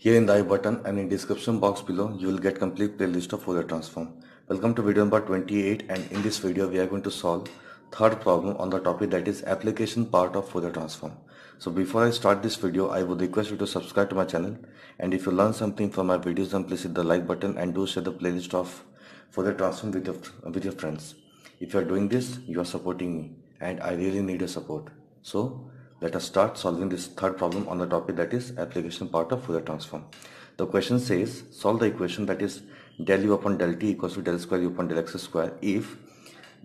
Here in the I button and in description box below you will get complete playlist of Fourier transform. Welcome to video number 28 and in this video we are going to solve third problem on the topic that is application part of Fourier transform. So before I start this video I would request you to subscribe to my channel and if you learn something from my videos then please hit the like button and do share the playlist of Fourier transform with your, with your friends. If you are doing this you are supporting me and I really need your support. So let us start solving this third problem on the topic that is application part of Fourier transform. The question says solve the equation that is del u upon del t equals to del square u upon del x square if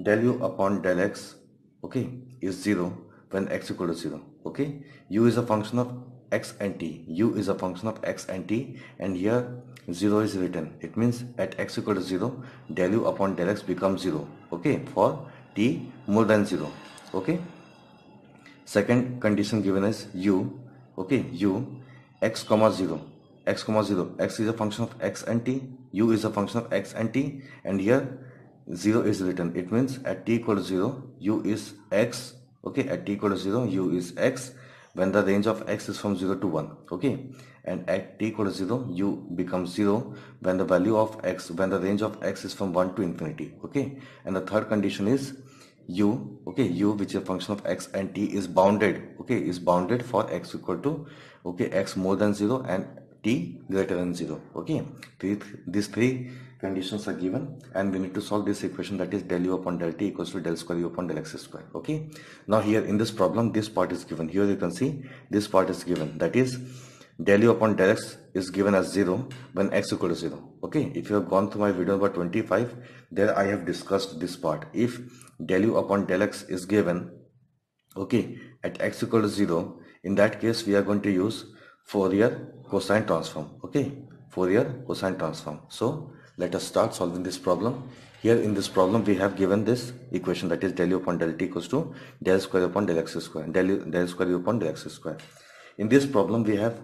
del u upon del x okay is 0 when x equal to 0 okay? U is a function of x and t. U is a function of x and t and here 0 is written. It means at x equal to 0 del u upon del x becomes 0 okay for t more than 0 okay second condition given is u okay u x comma 0 x comma 0 x is a function of x and t u is a function of x and t and here 0 is written. It means at t equal to 0 u is x okay at t equal to 0 u is x when the range of x is from 0 to 1 okay and at t equal to 0 u becomes 0 when the value of x when the range of x is from 1 to infinity okay and the third condition is u okay u which is a function of x and t is bounded okay is bounded for x equal to okay x more than 0 and t greater than 0 okay. Three, these three conditions are given and we need to solve this equation that is del u upon del t equals to del square u upon del x square okay. Now here in this problem this part is given. Here you can see this part is given. That is del u upon del x is given as 0 when x equal to 0 okay? If you have gone through my video number 25 there i have discussed this part. If del u upon del x is given okay at x equal to 0 in that case we are going to use Fourier cosine transform. Okay? Fourier cosine transform. So let us start solving this problem. Here in this problem we have given this equation that is del u upon del t equals to del square upon del x square del, del square u upon del x square. In this problem we have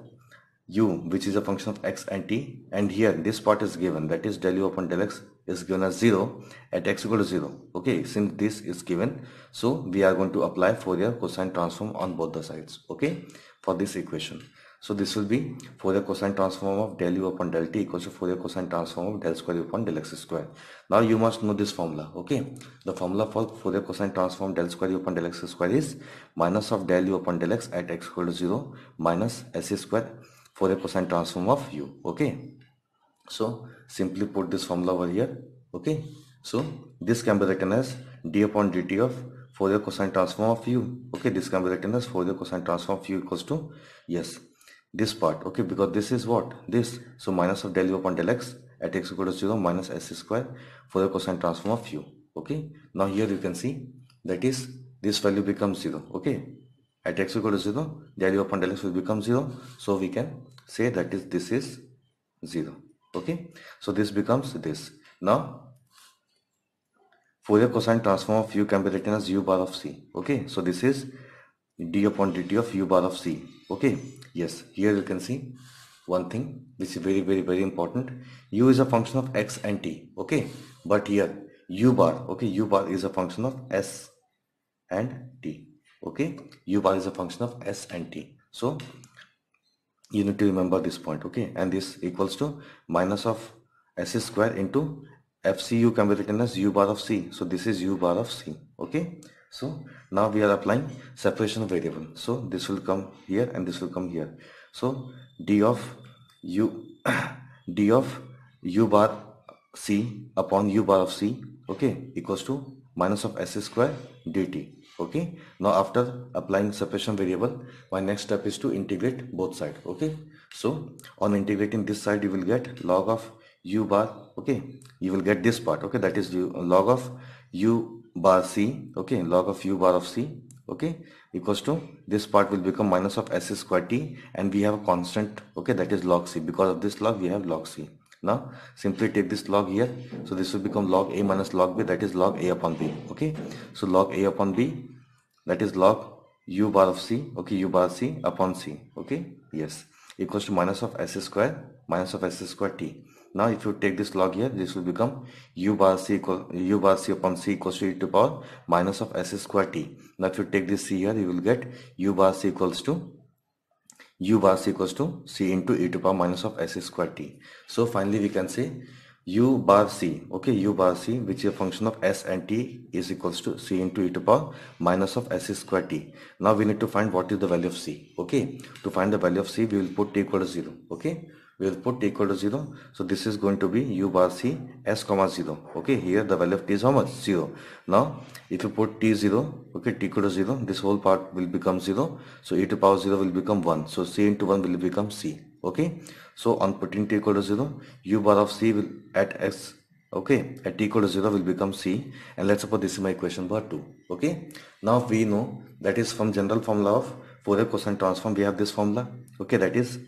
u which is a function of x and t and here this part is given that is del u upon del x is given as 0 at x equal to 0 okay since this is given so we are going to apply Fourier cosine transform on both the sides okay for this equation so this will be Fourier cosine transform of del u upon del t equals to Fourier cosine transform of del square u upon del x square. Now you must know this formula. Okay. The formula for Fourier cosine transform del square u upon del x square is minus of del u upon del x at x equal to 0 minus s square Fourier cosine transform of u okay? So simply put this formula over here okay? So this can be written as d upon dt of Fourier cosine transform of u okay? This can be written as Fourier cosine transform of u equals to yes. This part okay? Because this is what? This. So minus of del u upon del x at x equal to 0 minus s square Fourier cosine transform of u okay? Now here you can see that is this value becomes 0 okay at x equal to 0 the u upon del x will become 0 so we can say that is this is 0 okay? So this becomes this. Now Fourier cosine transform of u can be written as u bar of c. Okay? So this is d upon dt of u bar of c. Okay? Yes. Here you can see one thing which is very very very important. u is a function of x and t. Okay? But here u bar. Okay? u bar is a function of s and t okay? U bar is a function of s and t. So you need to remember this point okay? And this equals to minus of s square into fcu can be written as u bar of c. So this is u bar of c okay? So now we are applying separation of variable. So this will come here and this will come here. So d of u d of u bar c upon u bar of c okay? Equals to minus of s square dt okay? Now after applying separation variable my next step is to integrate both side. Okay? So on integrating this side you will get log of u bar okay? You will get this part okay? That is log of u bar c okay? Log of u bar of c okay? Equals to this part will become minus of s square t and we have a constant okay? That is log c. Because of this log we have log c now simply take this log here. So this will become log a minus log b that is log a upon b. Okay? So log a upon b that is log u bar of c. Okay? U bar c upon c. Okay? Yes. Equals to minus of s square minus of s square t. Now if you take this log here this will become u bar c equal u bar c upon c equals to e to power minus of s square t. Now if you take this c here you will get u bar c equals to u bar c equals to c into e to power minus of s square t. So finally we can say u bar c, okay, u bar c which is a function of s and t is equals to c into e to power minus of s square t. Now we need to find what is the value of c, okay. To find the value of c we will put t equal to 0, okay we will put equal to 0 so this is going to be u bar c s comma 0 okay here the value of t is how much? 0 now if you put t 0 okay t equal to 0 this whole part will become 0 so e to power 0 will become 1 so c into 1 will become c. Okay. So on putting t equal to 0 u bar of c will at s okay at t equal to 0 will become c. And let's suppose this is my equation bar 2 okay. Now we know that is from general formula of Fourier cosine transform. We have this formula. Okay that is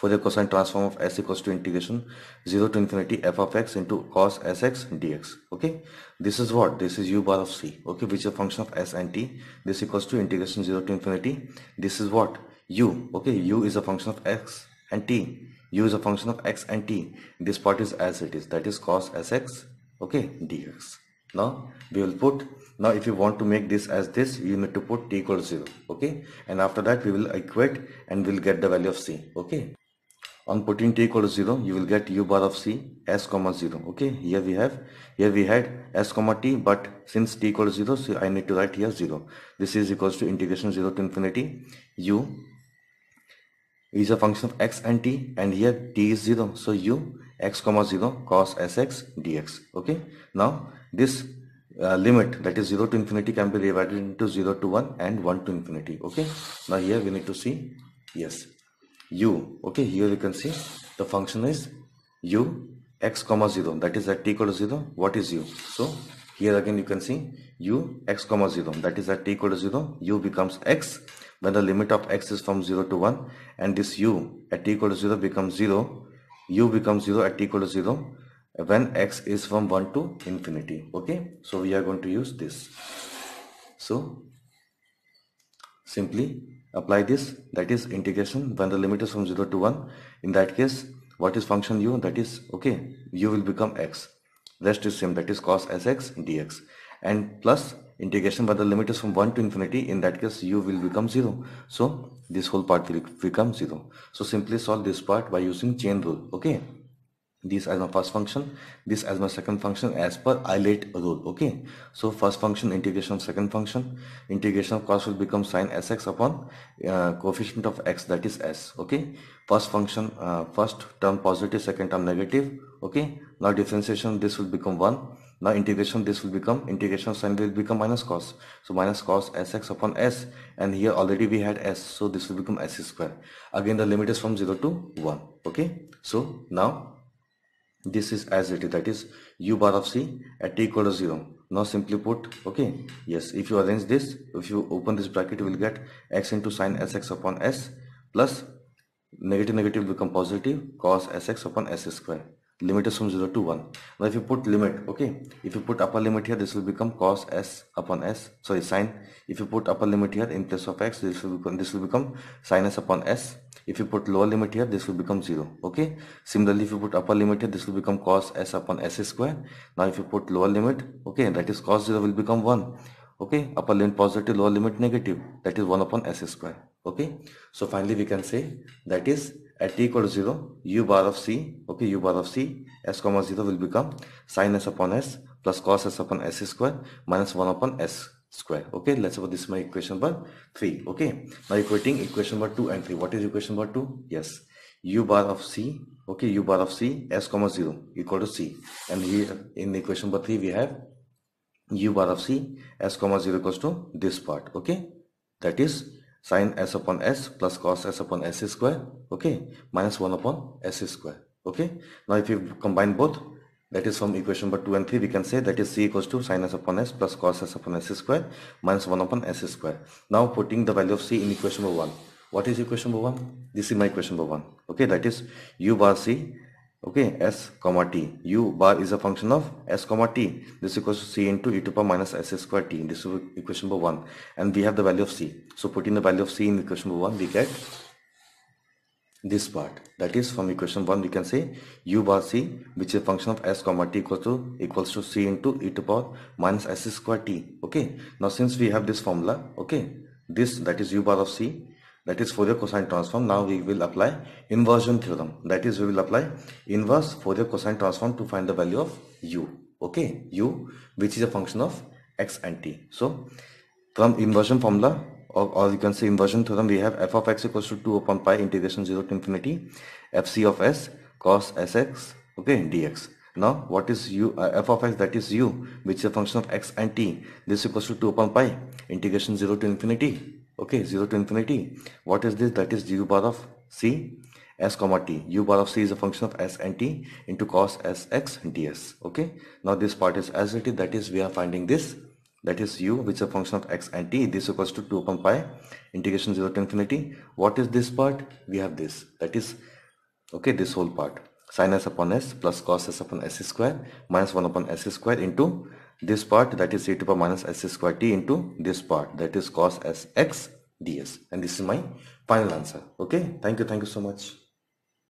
Fourier cosine transform of s equals to integration 0 to infinity f of x into cos sx dx. Okay? This is what? This is u bar of c. Okay? Which is a function of s and t. This equals to integration 0 to infinity. This is what? u. Okay? u is a function of x and t. u is a function of x and t. This part is as it is. That is cos sx okay? dx. Now we will put now if you want to make this as this you need to put t equals 0 okay? And after that we will equate and we'll get the value of c. Okay on putting t equal to 0 you will get u bar of c s comma 0 okay here we have here we had s comma t but since t equal to 0 so i need to write here 0 this is equals to integration 0 to infinity. U is a function of x and t and here t is 0 so u x comma 0 cos sx dx okay now this uh, limit that is 0 to infinity can be divided into 0 to 1 and 1 to infinity. Okay now here we need to see yes u. Okay here you can see the function is u x comma 0 that is at t equal to 0 what is u? So here again you can see u x comma 0 that is at t equal to 0 u becomes x. When the limit of x is from 0 to 1 and this u at t equal to 0 becomes 0 u becomes 0 at t equal to 0 when x is from 1 to infinity. Okay so we are going to use this. So simply apply this that is integration when the limit is from 0 to 1 in that case what is function u? That is okay u will become x. Rest is same that is cos sx dx. And plus integration when the limit is from 1 to infinity in that case u will become 0 so this whole part will become 0 so simply solve this part by using chain rule okay this as my first function. This as my second function as per ILATE rule okay? So first function integration of second function. Integration of cos will become sine sx upon uh, coefficient of x that is s okay? First function uh, first term positive second term negative okay? Now differentiation this will become 1 now integration this will become integration of sine will become minus cos. So minus cos sx upon s and here already we had s so this will become s square. Again the limit is from 0 to 1 okay? So now this is as it is. That is u bar of c at t equal to 0 now simply put okay yes if you arrange this if you open this bracket you will get x into sine sx upon s plus negative negative become positive cos sx upon s square limit is from 0 to 1 now if you put limit okay if you put upper limit here this will become cos s upon s sorry sine. If you put upper limit here in place of x this will become this will become sin s upon s. If you put lower limit here this will become 0 okay. Similarly if you put upper limit here this will become cos s upon s square. Now if you put lower limit okay that is cos 0 will become 1 okay. Upper limit positive lower limit negative that is 1 upon s square okay. So finally we can say that is at t equal to 0 u bar of c okay u bar of c s comma 0 will become sin s upon s plus cos s upon s square minus 1 upon s square okay let's suppose this is my equation number 3 okay now equating equation number 2 and 3 what is equation number 2 yes u bar of c okay u bar of c s comma 0 equal to c and here in equation number 3 we have u bar of c s comma 0 equals to this part okay that is sin s upon s plus cos s upon s square okay minus 1 upon s square okay now if you combine both that is from equation number 2 and 3 we can say that is c equals to sin s upon s plus cos s upon s square minus 1 upon s square. Now putting the value of c in equation number 1. What is equation number 1? This is my equation number 1. Okay, that is u bar c okay s comma t. U bar is a function of s comma t. This equals to c into e to power minus s square t. This is equation number one. And we have the value of c. So putting the value of c in equation number one we get this part. That is from equation 1 we can say u bar c which is a function of s comma t equals to equals to c into e to power minus s square t. Okay. Now since we have this formula okay this that is u bar of c that is Fourier cosine transform. Now we will apply inversion theorem. That is we will apply inverse Fourier cosine transform to find the value of u. Okay, u which is a function of x and t. So from inversion formula or, or you can say inversion theorem we have f of x equals to 2 upon pi integration 0 to infinity fc of s cos sx okay dx now what is u uh, f of x that is u which is a function of x and t this equals to 2 upon pi integration 0 to infinity okay 0 to infinity. What is this? That is u bar of c s comma t. U bar of c is a function of s and t into cos sx ds okay? Now this part is as it is that is we are finding this. That is u which is a function of x and t. This equals to 2 upon pi. Integration 0 to infinity. What is this part? We have this. That is okay this whole part. Sin s upon s plus cos s upon s square minus 1 upon s square into this part that is e to the power minus s square t into this part that is cos s x ds and this is my final answer. Okay? Thank you thank you so much